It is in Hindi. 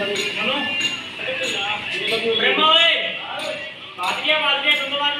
हेलो प्रेम भाई बात किया बात किया धन्यवाद